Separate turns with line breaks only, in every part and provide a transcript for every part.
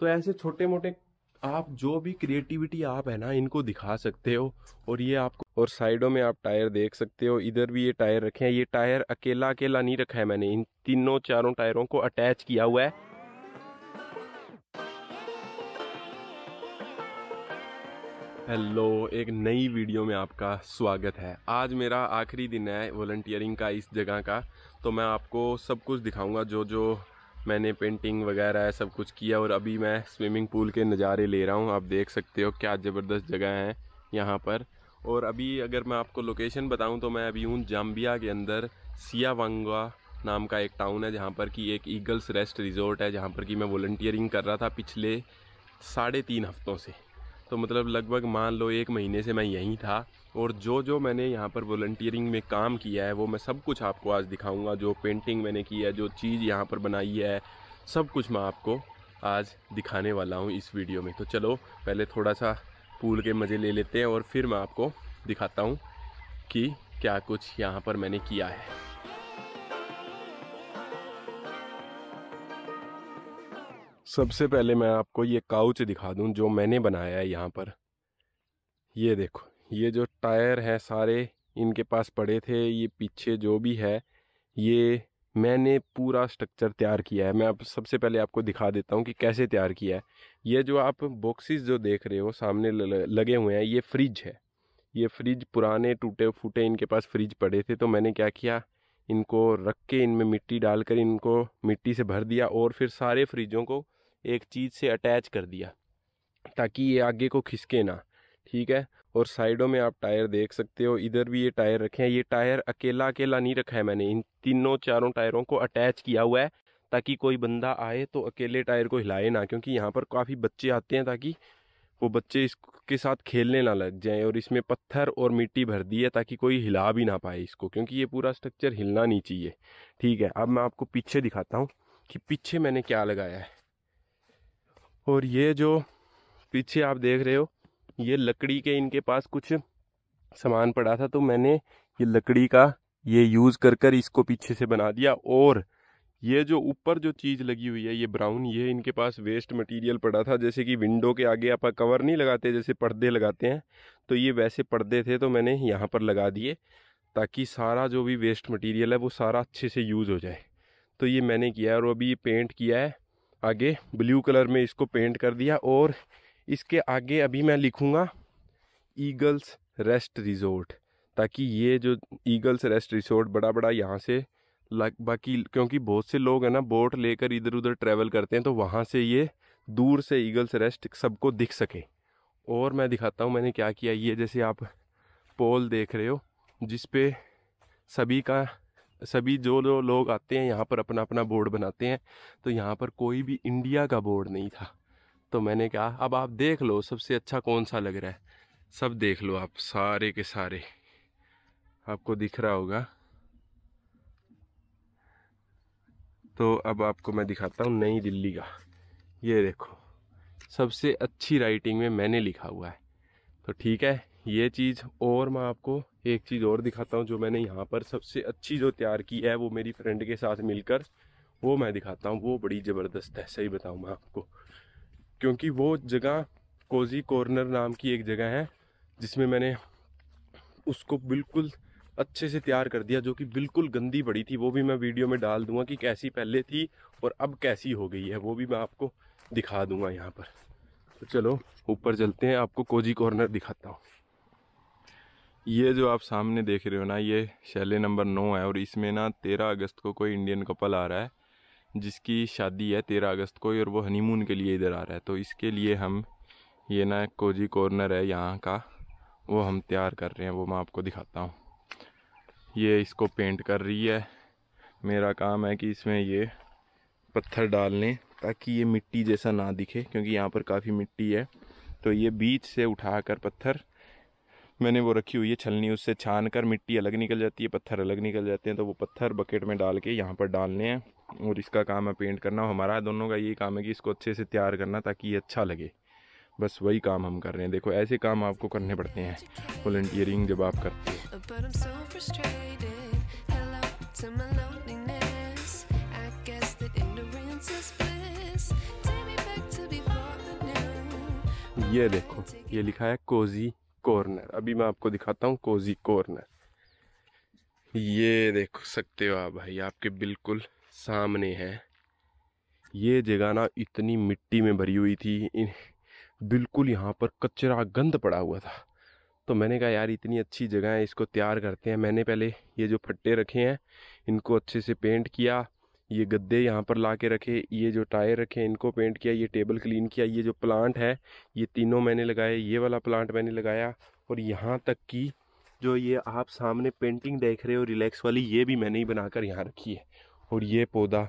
तो ऐसे छोटे मोटे आप जो भी क्रिएटिविटी आप है ना, इनको दिखा सकते हो और ये आपको और साइडों में आप टायर देख सकते हो। इधर भी ये टायर रखे हैं। ये टायर अकेला अकेला नहीं रखा है मैंने। इन तीनों चारों टायरों को अटैच किया हुआ है। हेलो एक नई वीडियो में आपका स्वागत है। आज मेरा आखिरी दिन है वॉल्टियरिंग का इस जगह का। तो मैं आपको सब कुछ दिखाऊँगा जो जो मैंने पेंटिंग वगैरह सब कुछ किया और अभी मैं स्विमिंग पूल के नज़ारे ले रहा हूँ। आप देख सकते हो क्या ज़बरदस्त जगह है यहाँ पर। और अभी अगर मैं आपको लोकेशन बताऊँ तो मैं अभी हूँ जाम्बिया के अंदर सियावांगा नाम का एक टाउन है जहाँ पर कि एक ईगल्स रेस्ट रिजॉर्ट है, जहाँ पर कि मैं वॉल्टियरिंग कर रहा था पिछले साढ़े तीन हफ्तों से। तो मतलब लगभग मान लो एक महीने से मैं यहीं था। और जो जो मैंने यहाँ पर वॉल्टियरिंग में काम किया है, वो मैं सब कुछ आपको आज दिखाऊँगा, जो पेंटिंग मैंने की है, जो चीज़ यहाँ पर बनाई है, सब कुछ मैं आपको आज दिखाने वाला हूँ इस वीडियो में। तो चलो, पहले थोड़ा सा पूल के मज़े ले लेते हैं और फिर मैं आपको दिखाता हूँ कि क्या कुछ यहाँ पर मैंने किया है। सबसे पहले मैं आपको ये काउच दिखा दूँ, जो मैंने बनाया है यहाँ पर। ये देखो ये जो टायर है सारे इनके पास पड़े थे, ये पीछे जो भी है, ये मैंने पूरा स्ट्रक्चर तैयार किया है। मैं अब सबसे पहले आपको दिखा देता हूँ कि कैसे तैयार किया है। ये जो आप बॉक्सेस जो देख रहे हो, सामने लगे हुए हैं, ये फ्रिज है। ये फ्रिज पुराने टूटे फूटे इनके पास फ्रिज पड़े थे तो मैंने क्या किया? इनको रख के इनमें मिट्टी डालकर इनको मिट्टी से भर दिया और फिर सारे फ्रिजों को एक चीज़ से अटैच कर दिया, ताकि ये आगे को खिसके ना, ठीक है? और साइडों में आप टायर देख सकते हो, इधर भी ये टायर रखे हैं, ये टायर अकेला अकेला नहीं रखा है मैंने, इन तीनों चारों टायरों को अटैच किया हुआ है, ताकि कोई बंदा आए तो अकेले टायर को हिलाए ना, क्योंकि यहाँ पर काफ़ी बच्चे आते हैं ताकि वो बच्चे इसके साथ खेलने ना लग जाएँ और इसमें पत्थर और मिट्टी भर दी है ताकि कोई हिला भी ना पाए इसको, क्योंकि ये पूरा स्ट्रक्चर हिलना नहीं चाहिए। ठीक है, अब मैं आपको पीछे दिखाता हूँ कि पीछे मैंने क्या लगाया है। और ये जो पीछे आप देख रहे हो ये लकड़ी के इनके पास कुछ सामान पड़ा था तो मैंने ये लकड़ी का ये यूज़ कर कर इसको पीछे से बना दिया और ये जो ऊपर जो चीज़ लगी हुई है, ये ब्राउन, ये इनके पास वेस्ट मटेरियल पड़ा था, जैसे कि विंडो के आगे आप कवर नहीं लगाते, जैसे पर्दे लगाते हैं तो ये वैसे पर्दे थे तो मैंने यहाँ पर लगा दिए, ताकि सारा जो भी वेस्ट मटेरियल है, वो सारा अच्छे से यूज़ हो जाए। तो ये मैंने किया और अभी ये पेंट किया है, आगे ब्लू कलर में इसको पेंट कर दिया और इसके आगे अभी मैं लिखूँगा, ईगल्स रेस्ट रिजोर्ट ताकि ये जो ईगल्स रेस्ट रिसोर्ट बड़ा बड़ा यहाँ से लग, बाकी क्योंकि बहुत से लोग हैं ना, बोट लेकर इधर उधर ट्रैवल करते हैं तो वहाँ से ये दूर से ईगल्स रेस्ट सबको दिख सके। और मैं दिखाता हूँ मैंने क्या किया, ये जैसे आप पोल देख रहे हो, जिस पे सभी का, सभी जो जो लोग आते हैं, यहाँ पर अपना अपना बोर्ड बनाते हैं तो यहाँ पर कोई भी इंडिया का बोर्ड नहीं था। तो मैंने कहा, अब आप देख लो, सबसे अच्छा कौन सा लग रहा है? सब देख लो आप, सारे के सारे। आपको दिख रहा होगा। तो अब आपको मैं दिखाता हूँ नई दिल्ली का। ये देखो, सबसे अच्छी राइटिंग में मैंने लिखा हुआ है। तो ठीक है, ये चीज़ और मैं आपको एक चीज़ और दिखाता हूँ, जो मैंने यहाँ पर सबसे अच्छी जो तैयार की है, वो मेरी फ्रेंड के साथ मिलकर, वो मैं दिखाता हूँ, वो बड़ी ज़बरदस्त है, सही बताऊँ मैं आपको। क्योंकि वो जगह कोजी कॉर्नर नाम की एक जगह है, जिसमें मैंने उसको बिल्कुल अच्छे से तैयार कर दिया, जो कि बिल्कुल गंदी पड़ी थी। वो भी मैं वीडियो में डाल दूँगा कि कैसी पहले थी और अब कैसी हो गई है। वो भी मैं आपको दिखा दूँगा यहाँ पर। तो चलो, ऊपर चलते हैं। आपको कोजी कॉर्नर दिखाता हूँ। ये जो आप सामने देख रहे हो ना, ये शैले नंबर नौ है और इसमें ना तेरह अगस्त को कोई इंडियन कपल आ रहा है। जिसकी शादी है तेरह अगस्त को, और वो हनीमून के लिए इधर आ रहा है। तो इसके लिए हम, ये ना कोजी कॉर्नर है यहाँ का, वो हम तैयार कर रहे हैं, वो मैं आपको दिखाता हूँ। ये इसको पेंट कर रही है। मेरा काम है कि इसमें ये पत्थर डाल लें ताकि ये मिट्टी जैसा ना दिखे, क्योंकि यहाँ पर काफ़ी मिट्टी है। तो ये बीच से उठाकर पत्थर, मैंने वो रखी हुई है छलनी, उससे छान कर मिट्टी अलग निकल जाती है, पत्थर अलग निकल जाते हैं तो वो पत्थर बकेट में डाल के यहाँ पर डालने हैं। और इसका काम है पेंट करना। हमारा दोनों का यही काम है कि इसको अच्छे से तैयार करना ताकि ये अच्छा लगे। बस वही काम हम कर रहे हैं। देखो ऐसे काम आपको करने पड़ते हैं वॉल्टियरिंग जब आप करते हैं। ये देखो ये लिखा है कोजी कॉर्नर अभी मैं आपको दिखाता हूँ कोजी कॉर्नर ये देख सकते हो आप भाई आपके बिल्कुल सामने है। ये जगह ना इतनी मिट्टी में भरी हुई थी बिल्कुल यहाँ पर कचरा गंद पड़ा हुआ था। तो मैंने कहा, यार, इतनी अच्छी जगह है, इसको तैयार करते हैं। मैंने पहले ये जो फट्टे रखे हैं, इनको अच्छे से पेंट किया, ये गद्दे यहाँ पर ला के रखे, ये जो टायर रखे इनको पेंट किया, ये टेबल क्लीन किया, ये जो प्लांट है, ये तीनों मैंने लगाए, ये वाला प्लांट मैंने लगाया और यहाँ तक कि जो ये आप सामने पेंटिंग देख रहे हो, रिलैक्स वाली, ये भी मैंने ही बनाकर यहाँ रखी है। और ये पौधा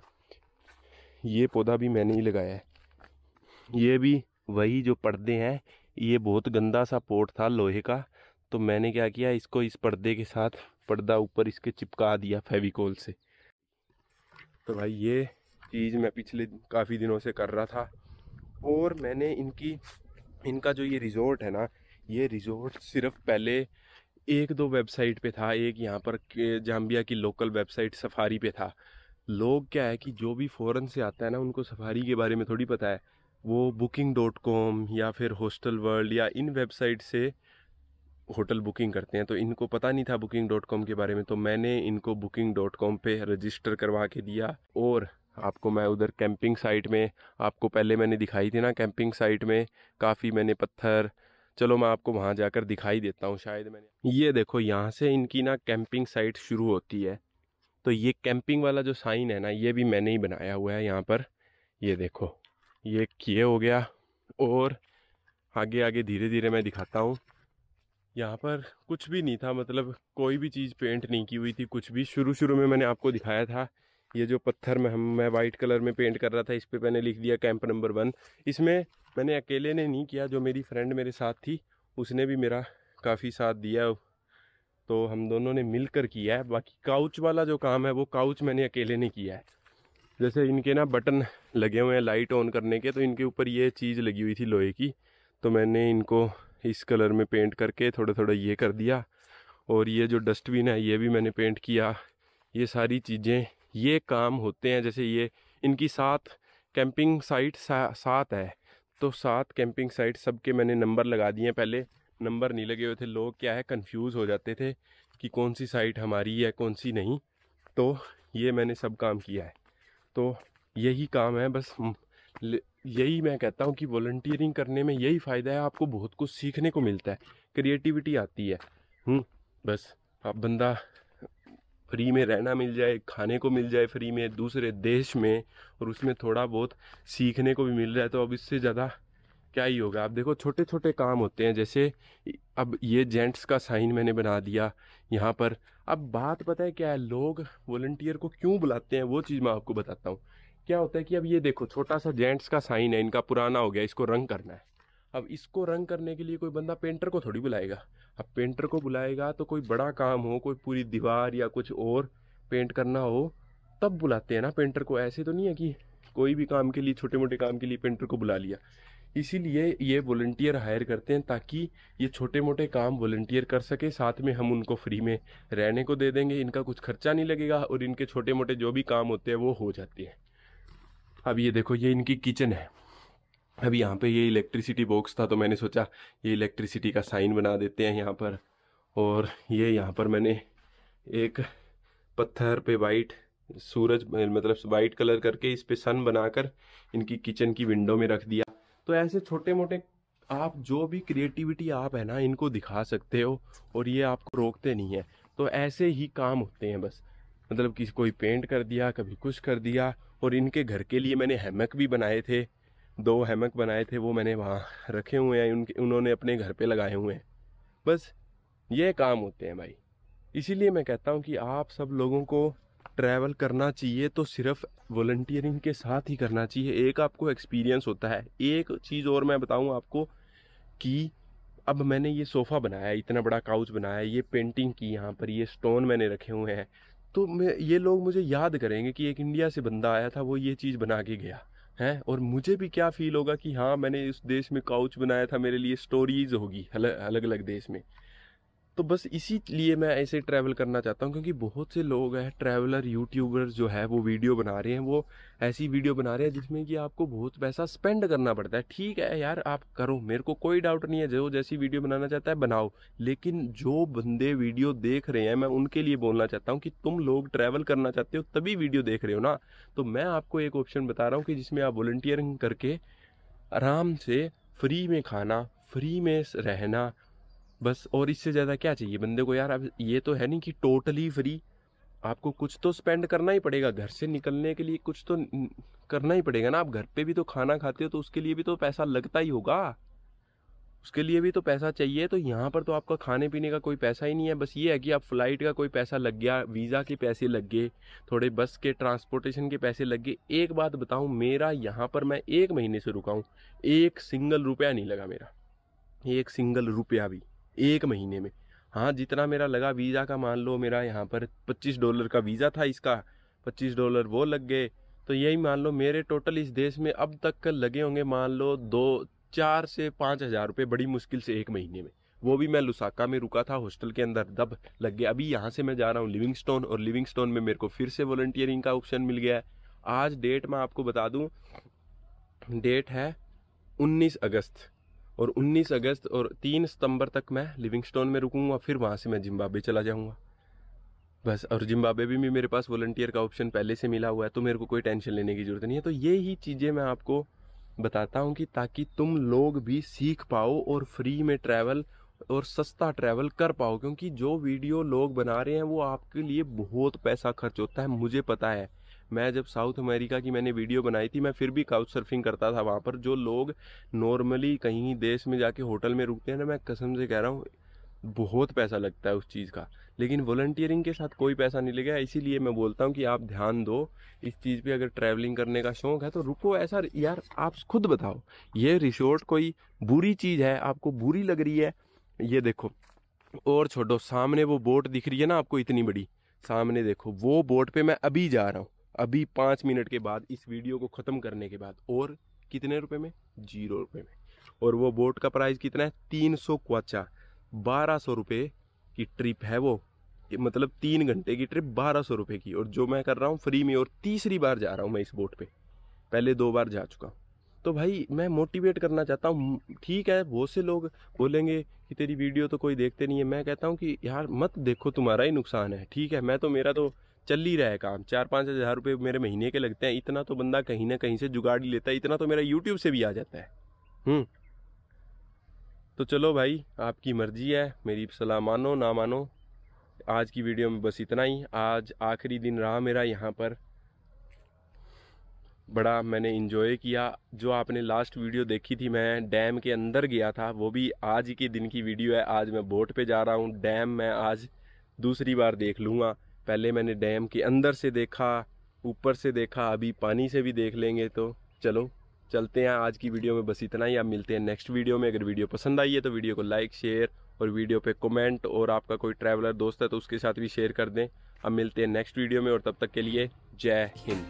ये पौधा भी मैंने ही लगाया है। ये भी वही जो पर्दे हैं, ये बहुत गंदा सा पोट था लोहे का तो मैंने क्या किया, इसको इस पर्दे के साथ पर्दा ऊपर इसके चिपका दिया फेविकोल से। तो भाई ये चीज़ मैं पिछले काफ़ी दिनों से कर रहा था और मैंने इनकी, इनका जो ये रिज़ोर्ट है ना, ये रिज़ोर्ट सिर्फ़ पहले एक दो वेबसाइट पे था, एक यहाँ पर जाम्बिया की लोकल वेबसाइट सफारी पे था। लोग क्या है कि जो भी फ़ौरन से आता है ना, उनको सफारी के बारे में थोड़ी पता है। वो बुकिंग डॉट कॉम या फिर हॉस्टल वर्ल्ड या इन वेबसाइट से होटल बुकिंग करते हैं। तो इनको पता नहीं था बुकिंग डॉट कॉम के बारे में तो मैंने इनको बुकिंग डॉट कॉम पर रजिस्टर करवा के दिया। और आपको मैं उधर कैंपिंग साइट में, आपको पहले मैंने दिखाई थी ना कैंपिंग साइट में, काफ़ी मैंने पत्थर, चलो मैं आपको वहाँ जाकर दिखाई देता हूँ शायद मैंने। ये देखो, यहाँ से इनकी ना कैंपिंग साइट शुरू होती है। तो ये कैंपिंग वाला जो साइन है ना, ये भी मैंने ही बनाया हुआ है यहाँ पर। ये देखो, ये किए हो गया और आगे आगे धीरे धीरे मैं दिखाता हूँ। यहाँ पर कुछ भी नहीं था मतलब कोई भी चीज़ पेंट नहीं की हुई थी, कुछ भी। शुरू शुरू में मैंने आपको दिखाया था, ये जो पत्थर में हम, मैं वाइट कलर में पेंट कर रहा था, इस पर मैंने लिख दिया कैंप नंबर वन इसमें मैंने अकेले ने नहीं किया, जो मेरी फ्रेंड मेरे साथ थी, उसने भी मेरा काफ़ी साथ दिया। तो हम दोनों ने मिलकर किया है। बाकी काउच वाला जो काम है वो काउच मैंने अकेले ने किया है। जैसे इनके ना बटन लगे हुए हैं लाइट ऑन करने के तो इनके ऊपर ये चीज़ लगी हुई थी लोहे की। तो मैंने इनको इस कलर में पेंट करके थोड़ा थोड़ा ये कर दिया। और ये जो डस्टबिन है ये भी मैंने पेंट किया। ये सारी चीज़ें ये काम होते हैं। जैसे ये इनकी सात कैंपिंग साइट सा, सात है। तो सात कैंपिंग साइट सबके मैंने नंबर लगा दिए पहले। नंबर नहीं लगे हुए थे। लोग क्या है कंफ्यूज हो जाते थे कि कौन सी साइट हमारी है कौन सी नहीं। तो ये मैंने सब काम किया है। तो यही काम है बस यही मैं कहता हूँ कि वॉल्टियरिंग करने में यही फ़ायदा है आपको बहुत कुछ सीखने को मिलता है। क्रिएटिविटी आती है। हम्म, बस आप बंदा फ्री में रहना मिल जाए खाने को मिल जाए फ्री में दूसरे देश में और उसमें थोड़ा बहुत सीखने को भी मिल रहा है तो अब इससे ज़्यादा क्या ही होगा। आप देखो छोटे छोटे काम होते हैं, जैसे अब ये जेंट्स का साइन मैंने बना दिया यहाँ पर। अब बात पता है क्या है, लोग वॉल्टियर को क्यों बुलाते हैं, वो चीज़ मैं आपको बताता हूँ। क्या होता है कि अब ये देखो छोटा सा जेंट्स का साइन है, इनका पुराना हो गया, इसको रंग करना है। अब इसको रंग करने के लिए कोई बंदा पेंटर को थोड़ी बुलाएगा। अब पेंटर को बुलाएगा तो कोई बड़ा काम हो, कोई पूरी दीवार या कुछ और पेंट करना हो, तब बुलाते हैं ना पेंटर को। ऐसे तो नहीं है कि कोई भी काम के लिए छोटे मोटे काम के लिए पेंटर को बुला लिया। इसीलिए ये वॉल्टियर हायर करते हैं ताकि ये छोटे मोटे काम वॉल्टियर कर सके, साथ में हम उनको फ्री में रहने को दे देंगे, इनका कुछ खर्चा नहीं लगेगा और इनके छोटे मोटे जो भी काम होते हैं वो हो जाते हैं। अब ये देखो, ये इनकी किचन है। अब यहाँ पे ये इलेक्ट्रिसिटी बॉक्स था तो मैंने सोचा, ये इलेक्ट्रिसिटी का साइन बना देते हैं यहाँ पर। और ये यहाँ पर मैंने एक पत्थर पे वाइट सूरज मतलब वाइट कलर करके इस पे सन बनाकर इनकी किचन की विंडो में रख दिया। तो ऐसे छोटे मोटे आप जो भी क्रिएटिविटी आप है ना, इनको दिखा सकते हो और ये आपको रोकते नहीं है। तो ऐसे ही काम होते हैं बस। मतलब किसी, कोई पेंट कर दिया, कभी कुछ कर दिया और इनके घर के लिए मैंने हेमक भी बनाए थे। दो हेमक बनाए थे, वो मैंने वहाँ रखे हुए हैं, उनके, उन्होंने अपने घर पे लगाए हुए हैं। बस ये काम होते हैं भाई। इसीलिए मैं कहता हूँ कि आप सब लोगों को ट्रैवल करना चाहिए तो सिर्फ़ वॉल्टियरिंग के साथ ही करना चाहिए। एक आपको एक्सपीरियंस होता है। एक चीज़ और मैं बताऊँ आपको कि अब मैंने ये सोफ़ा बनाया, इतना बड़ा काउच बनाया, ये पेंटिंग की यहाँ पर, ये स्टोन मैंने रखे हुए हैं। तो मैं, ये लोग मुझे याद करेंगे कि एक इंडिया से बंदा आया था, वो ये चीज़ बना के गया, है? और मुझे भी क्या फील होगा कि हाँ मैंने इस देश में काउच बनाया था, मेरे लिए स्टोरीज होगी अलग अलग देश में। तो बस इसी लिए मैं ऐसे ट्रैवल करना चाहता हूँ, क्योंकि बहुत से लोग हैं ट्रैवलर यूट्यूबर जो है, वो वीडियो बना रहे हैं, वो ऐसी वीडियो बना रहे हैं जिसमें कि आपको बहुत पैसा स्पेंड करना पड़ता है। ठीक है यार, आप करो, मेरे को कोई डाउट नहीं है, जो जैसी वीडियो बनाना चाहता है, बनाओ। लेकिन जो बंदे वीडियो देख रहे हैं, मैं उनके लिए बोलना चाहता हूँ कि तुम लोग ट्रैवल करना चाहते हो, तभी वीडियो देख रहे हो ना। तो मैं आपको एक ऑप्शन बता रहा हूँ कि जिसमें आप वॉल्टियरिंग करके आराम से फ्री में खाना फ्री में रहना बस, और इससे ज़्यादा क्या चाहिए? बंदे को यार, अब ये तो है नहीं कि टोटली फ्री आपको कुछ तो स्पेंड करना ही पड़ेगा। घर से निकलने के लिए कुछ तो करना ही पड़ेगा ना। आप घर पे भी तो खाना खाते हो तो उसके लिए भी तो पैसा लगता ही होगा। उसके लिए भी तो पैसा चाहिए तो यहाँ पर तो आपका खाने पीने का कोई पैसा ही नहीं है। बस ये है कि आप फ़्लाइट का कोई पैसा लग गया वीज़ा के पैसे लग गए, थोड़े बस के ट्रांसपोर्टेशन के पैसे लग गए। एक बात बताऊँ, मेरा यहाँ पर मैं एक महीने से रुका हूँ। एक सिंगल रुपया नहीं लगा मेरा। एक सिंगल रुपया भी। एक महीने में। हाँ जितना मेरा लगा वीज़ा का, मान लो मेरा यहाँ पर पच्चीस डॉलर का वीज़ा था इसका, पच्चीस डॉलर वो लग गए। तो यही मान लो मेरे टोटल इस देश में अब तक लगे होंगे मान लो दो, चार से पाँच हज़ार रुपये बड़ी मुश्किल से एक महीने में। वो भी मैं लुसाका में रुका था हॉस्टल के अंदर, दब लग गया। अभी यहाँ से मैं जा रहा हूँ लिविंग स्टोन और लिविंग स्टोन में मेरे को फिर से वॉल्टियरिंग का ऑप्शन मिल गया है। आज डेट मैं आपको बता दूँ, डेट है उन्नीस अगस्त। और 19 अगस्त और 3 सितंबर तक मैं लिविंगस्टोन में रुकूँगा फिर वहाँ से मैं जिम्बाब्वे चला जाऊँगा। बस और जिम्बाब्वे भी, भी मेरे पास वॉल्टियर का ऑप्शन पहले से मिला हुआ है तो मेरे को कोई टेंशन लेने की ज़रूरत नहीं है। तो ये ही चीज़ें मैं आपको बताता हूँ कि ताकि तुम लोग भी सीख पाओ और फ्री में ट्रैवल और सस्ता ट्रैवल कर पाओ क्योंकि जो वीडियो लोग बना रहे हैं वो आपके लिए बहुत पैसा खर्च होता है मुझे पता है। मैं जब साउथ अमेरिका की मैंने वीडियो बनाई थी, मैं फिर भी काउच सर्फिंग करता था वहाँ पर। जो लोग नॉर्मली कहीं देश में जाके होटल में रुकते हैं ना, मैं कसम से कह रहा हूँ, बहुत पैसा लगता है उस चीज़ का। लेकिन वॉल्टियरिंग के साथ कोई पैसा नहीं लगेगा, इसीलिए मैं बोलता हूँ कि आप ध्यान दो, इस चीज़ पे अगर ट्रैवलिंग करने का शौक है तो रुको ऐसा, यार आप खुद बताओ, ये रिसोर्ट कोई बुरी चीज़ है, आपको बुरी लग रही है? ये देखो, और छोड़ो, सामने वो बोट दिख रही है ना आपको इतनी बड़ी, सामने देखो, वो बोट पे मैं अभी जा रहा हूँ। अभी पाँच मिनट के बाद इस वीडियो को ख़त्म करने के बाद, और कितने रुपए में? ज़ीरो रुपए में। और वो बोट का प्राइस कितना है? तीन सौ क्वाचा। बारह सौ रुपये की ट्रिप है वो। मतलब तीन घंटे की ट्रिप बारह सौ रुपये की। और जो मैं कर रहा हूँ फ्री में, और तीसरी बार जा रहा हूँ मैं इस बोट पे। पहले दो बार जा चुका हूँ। तो भाई, मैं मोटिवेट करना चाहता हूँ। ठीक है, बहुत से लोग बोलेंगे कि तेरी वीडियो तो कोई देखते नहीं है। मैं कहता हूँ कि यार, मत देखो, तुम्हारा ही नुकसान है। ठीक है, मैं तो मेरा तो चल ही रहा है काम। चार पाँच हज़ार रुपये मेरे महीने के लगते हैं। इतना तो बंदा कहीं ना कहीं से जुगाड़ ही लेता है। इतना तो मेरा यूट्यूब से भी आ जाता है। हम्म। तो चलो भाई, आपकी मर्ज़ी है। मेरी सलाह मानो, ना मानो, आज की वीडियो में बस इतना ही। आज आखिरी दिन रहा मेरा यहाँ पर। बड़ा मैंने इन्जॉय किया। जो आपने लास्ट वीडियो देखी थी, मैं डैम के अंदर गया था, वो भी आज के दिन की वीडियो है। आज मैं बोट पे जा रहा हूँ। डैम मैं आज दूसरी बार देख लूँगा। पहले मैंने डैम के अंदर से देखा, ऊपर से देखा, अभी पानी से भी देख लेंगे तो। चलो, चलते हैं आज की वीडियो में बस इतना ही। आप मिलते हैं नेक्स्ट वीडियो में। अगर वीडियो पसंद आई है तो वीडियो को लाइक शेयर और वीडियो पे कमेंट और आपका कोई ट्रैवलर दोस्त है तो उसके साथ भी शेयर कर दें। अब मिलते हैं नेक्स्ट वीडियो में और तब तक के लिए जय हिंद।